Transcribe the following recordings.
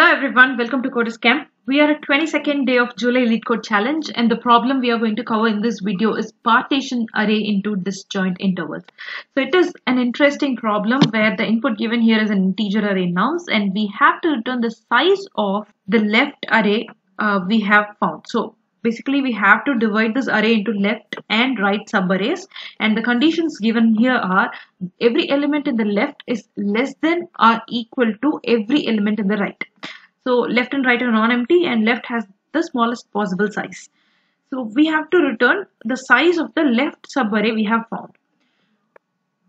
Hello everyone, welcome to Coders Camp. We are at 22nd day of July LeetCode Challenge and the problem we are going to cover in this video is partition array into disjoint intervals. So it is an interesting problem where the input given here is an integer array nums and we have to return the size of the left array uh, we have found. So basically we have to divide this array into left and right subarrays. And the conditions given here are every element in the left is less than or equal to every element in the right. So left and right are non-empty and left has the smallest possible size. So we have to return the size of the left subarray we have found.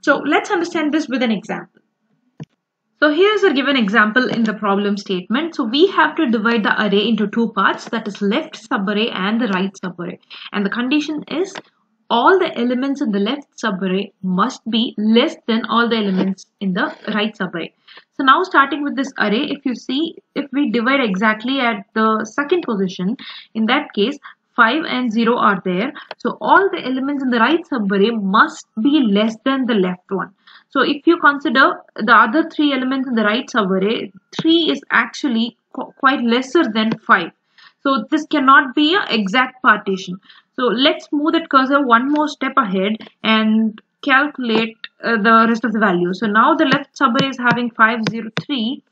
So let's understand this with an example so here's a given example in the problem statement. So we have to divide the array into two parts that is left subarray and the right subarray. And the condition is all the elements in the left subarray must be less than all the elements in the right subarray. So now starting with this array, if you see, if we divide exactly at the second position, in that case, 5 and 0 are there. So all the elements in the right subarray must be less than the left one. So if you consider the other three elements in the right subarray, 3 is actually qu quite lesser than 5. So this cannot be an exact partition. So let's move that cursor one more step ahead and calculate uh, the rest of the values. So now the left subarray is having 503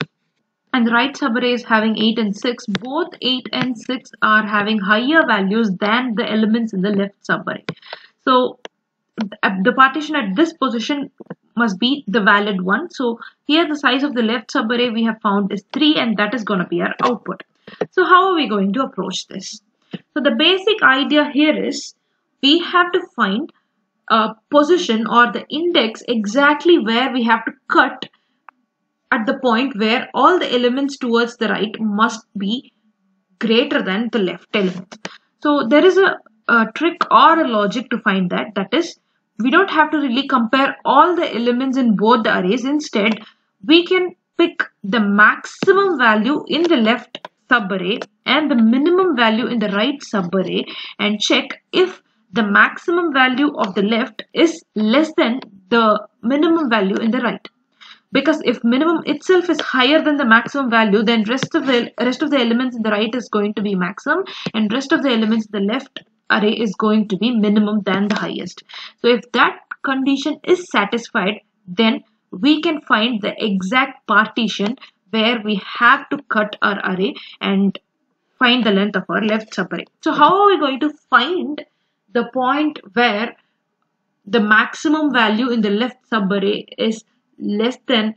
and the right subarray is having 8 and 6. Both 8 and 6 are having higher values than the elements in the left subarray. So the partition at this position must be the valid one. So here the size of the left subarray we have found is 3 and that is going to be our output. So how are we going to approach this? So the basic idea here is we have to find a position or the index exactly where we have to cut at the point where all the elements towards the right must be greater than the left element. So there is a, a trick or a logic to find that that is we don't have to really compare all the elements in both the arrays. Instead, we can pick the maximum value in the left subarray and the minimum value in the right subarray and check if the maximum value of the left is less than the minimum value in the right because if minimum itself is higher than the maximum value then rest of the rest of the elements in the right is going to be maximum and rest of the elements in the left array is going to be minimum than the highest. So if that condition is satisfied, then we can find the exact partition where we have to cut our array and find the length of our left subarray. So how are we going to find the point where the maximum value in the left subarray is less than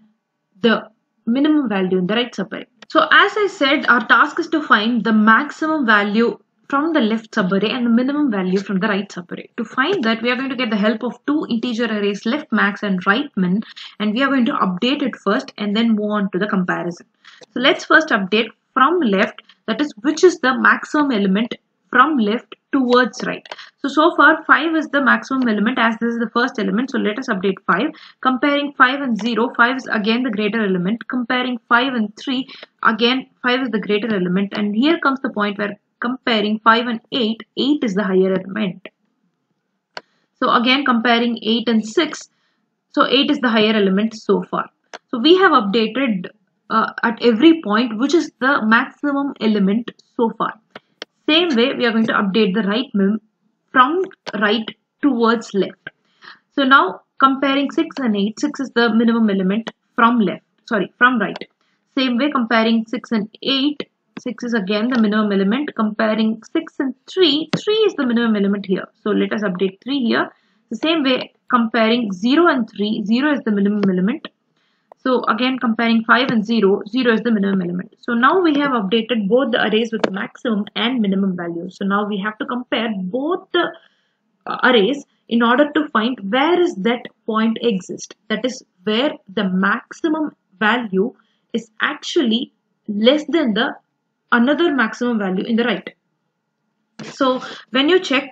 the minimum value in the right subarray. So as I said, our task is to find the maximum value from the left subarray and the minimum value from the right subarray. To find that, we are going to get the help of two integer arrays, left max and right min, and we are going to update it first and then move on to the comparison. So let's first update from left, that is which is the maximum element from left towards right. So, so far 5 is the maximum element as this is the first element. So, let us update 5. Comparing 5 and 0, 5 is again the greater element. Comparing 5 and 3, again 5 is the greater element. And here comes the point where comparing 5 and 8, 8 is the higher element. So again comparing 8 and 6, so 8 is the higher element so far. So we have updated uh, at every point which is the maximum element so far. Same way we are going to update the right min from right towards left. So now comparing 6 and 8, 6 is the minimum element from left, sorry from right. Same way comparing 6 and 8, 6 is again the minimum element. Comparing 6 and 3 3 is the minimum element here. So let us update 3 here. The same way comparing 0 and 3 0 is the minimum element. So again comparing 5 and 0 0 is the minimum element. So now we have updated both the arrays with maximum and minimum values so now we have to compare both the uh, arrays in order to find where is that point exist. That is where the maximum value is actually less than the another maximum value in the right. So when you check,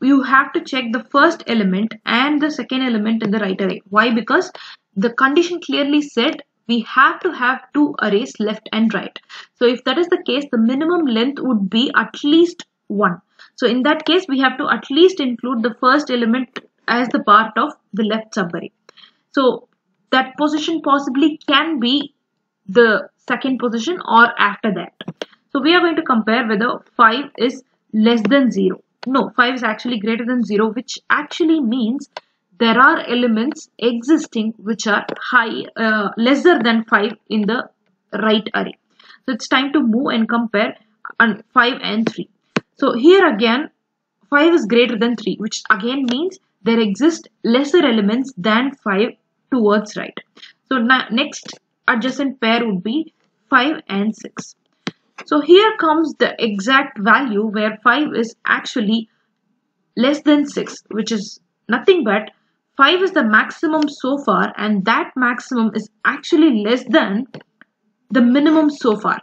you have to check the first element and the second element in the right array. Why? Because the condition clearly said we have to have two arrays left and right. So if that is the case, the minimum length would be at least one. So in that case, we have to at least include the first element as the part of the left subarray. So that position possibly can be the second position or after that. So we are going to compare whether 5 is less than 0. No, 5 is actually greater than 0 which actually means there are elements existing which are high uh, lesser than 5 in the right array. So it's time to move and compare on 5 and 3. So here again 5 is greater than 3 which again means there exist lesser elements than 5 towards right. So next adjacent pair would be 5 and 6. So here comes the exact value where 5 is actually less than 6 which is nothing but 5 is the maximum so far and that maximum is actually less than the minimum so far.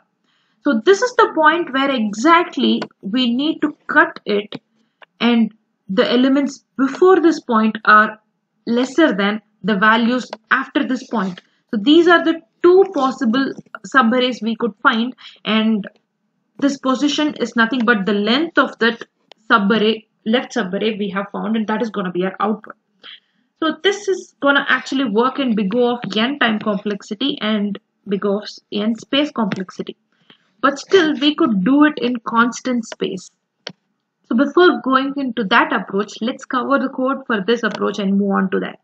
So this is the point where exactly we need to cut it and the elements before this point are lesser than the values after this point. So these are the two possible subarrays we could find and this position is nothing but the length of that subarray left subarray we have found and that is going to be our output. So this is going to actually work in big O of n time complexity and big O of n space complexity. But still we could do it in constant space. So before going into that approach, let's cover the code for this approach and move on to that.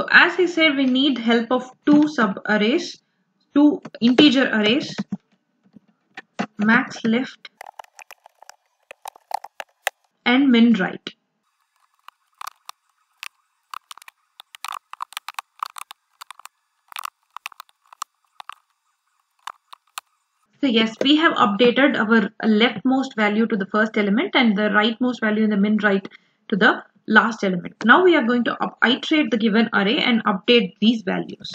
So as I said, we need help of two subarrays, two integer arrays, max left and min right. So yes, we have updated our leftmost value to the first element and the rightmost value in the min right to the last element. Now we are going to iterate the given array and update these values.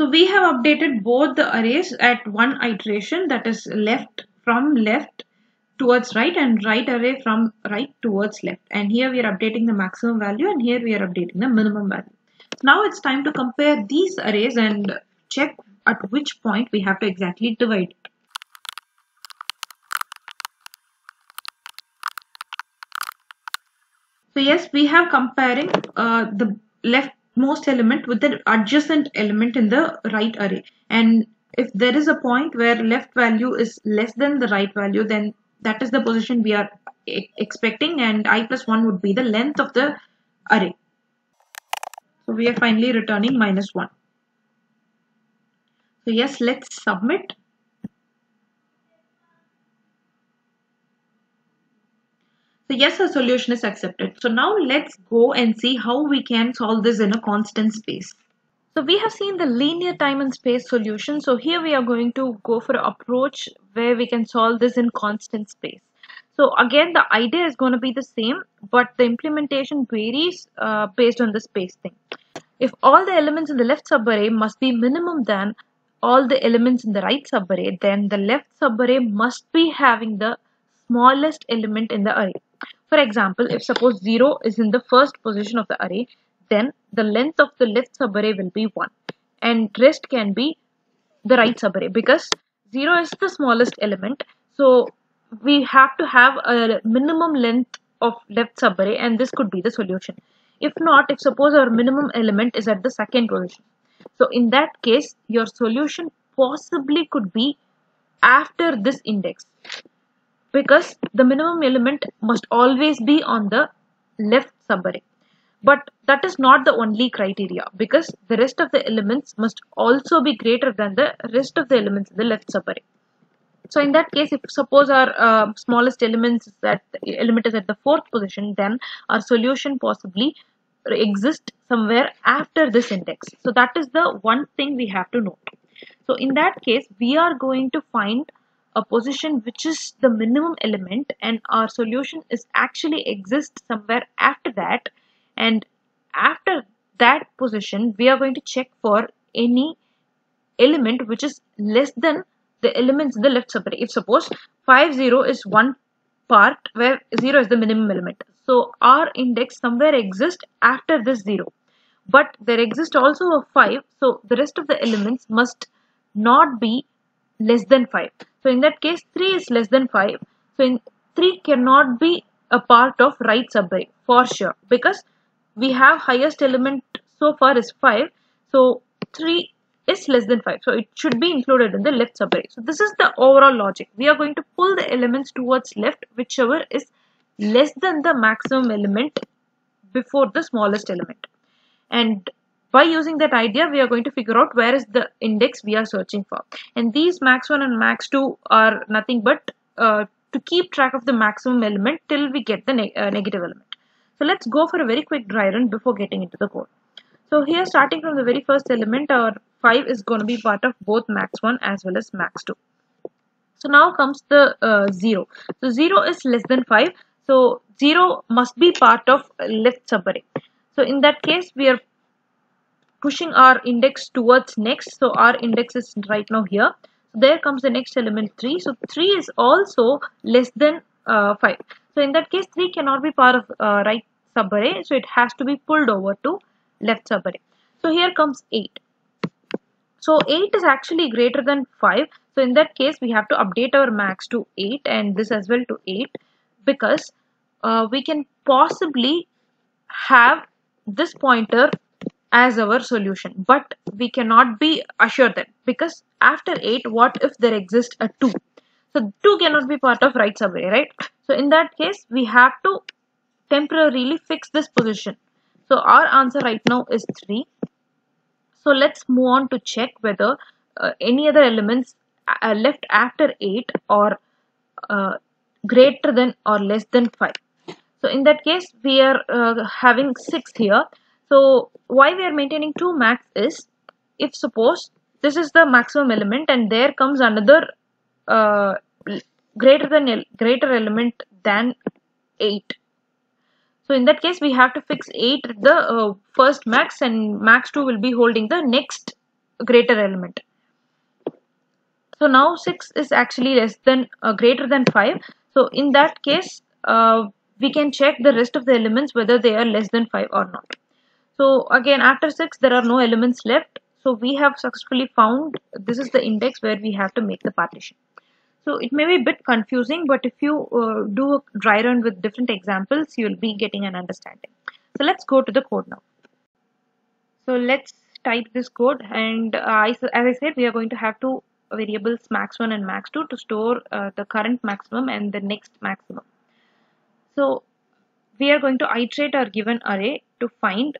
So we have updated both the arrays at one iteration that is left from left towards right and right array from right towards left. And here we are updating the maximum value and here we are updating the minimum value. Now it's time to compare these arrays and check at which point we have to exactly divide it. So yes, we have comparing uh, the left most element with the adjacent element in the right array and if there is a point where left value is less than the right value then that is the position we are expecting and i plus 1 would be the length of the array so we are finally returning minus 1 so yes let's submit So yes, our solution is accepted. So now let's go and see how we can solve this in a constant space. So we have seen the linear time and space solution. So here we are going to go for an approach where we can solve this in constant space. So again, the idea is going to be the same, but the implementation varies uh, based on the space thing. If all the elements in the left subarray must be minimum than all the elements in the right subarray, then the left subarray must be having the smallest element in the array. For example, if suppose 0 is in the first position of the array, then the length of the left subarray will be 1 and rest can be the right subarray because 0 is the smallest element. So we have to have a minimum length of left subarray and this could be the solution. If not, if suppose our minimum element is at the second position. So in that case, your solution possibly could be after this index because the minimum element must always be on the left subarray. But that is not the only criteria because the rest of the elements must also be greater than the rest of the elements in the left subarray. So in that case, if suppose our uh, smallest elements element is at the fourth position, then our solution possibly exists somewhere after this index. So that is the one thing we have to note. So in that case, we are going to find a position which is the minimum element and our solution is actually exists somewhere after that and after that position we are going to check for any element which is less than the elements in the left subarray. If suppose 5 0 is one part where 0 is the minimum element. So our index somewhere exists after this 0. but there exists also a 5 so the rest of the elements must not be less than 5 so in that case 3 is less than 5 so in 3 cannot be a part of right subarray for sure because we have highest element so far is 5 so 3 is less than 5 so it should be included in the left subarray so this is the overall logic. We are going to pull the elements towards left whichever is less than the maximum element before the smallest element. And by using that idea we are going to figure out where is the index we are searching for. And these max 1 and max 2 are nothing but uh, to keep track of the maximum element till we get the ne uh, negative element so let's go for a very quick dry run before getting into the code. So here starting from the very first element our 5 is going to be part of both max 1 as well as max 2 so now comes the uh, 0 so 0 is less than 5 so 0 must be part of left subarray so in that case we are pushing our index towards next. So our index is right now here. So there comes the next element 3 so 3 is also less than uh, 5 so in that case 3 cannot be part of uh, right subarray. So it has to be pulled over to left subarray. So here comes 8 so 8 is actually greater than 5 so in that case we have to update our max to 8 and this as well to 8 because uh, we can possibly have this pointer as our solution but we cannot be assured that because after 8 what if there exists a 2 so 2 cannot be part of right subarray right? So in that case we have to temporarily fix this position. So our answer right now is 3 so let's move on to check whether uh, any other elements are left after 8 or uh, greater than or less than 5 so in that case we are uh, having 6 here. So why we are maintaining 2 max is if suppose this is the maximum element and there comes another uh, greater than greater element than 8 so in that case we have to fix 8 the uh, first max and max 2 will be holding the next greater element so now 6 is actually less than uh, greater than 5 so in that case uh, we can check the rest of the elements whether they are less than 5 or not so again after 6 there are no elements left. So we have successfully found this is the index where we have to make the partition. So it may be a bit confusing but if you uh, do a dry run with different examples you will be getting an understanding. So let's go to the code now. So let's type this code and uh, as I said we are going to have two variables max1 and max2 to store uh, the current maximum and the next maximum. So we are going to iterate our given array to find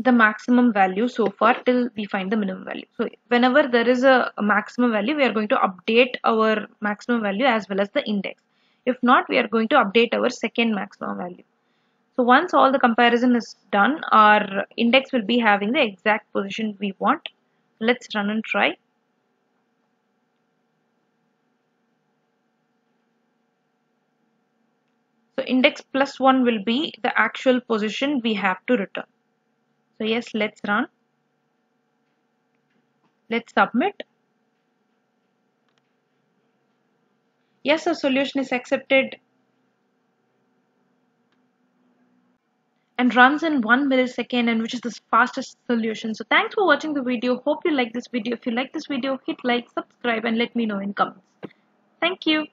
the maximum value so far till we find the minimum value. So whenever there is a, maximum value, we are going to update our maximum value as well as the index. If not, we are going to update our second maximum value. So once all the comparison is done, our index will be having the exact position we want. Let's run and try. So index plus 1 will be the actual position we have to return. So yes, let's run. Let's submit. Yes, the solution is accepted and runs in 1 millisecond and which is the fastest solution. So thanks for watching the video. Hope you like this video. If you like this video, hit like, subscribe and let me know in comments. Thank you.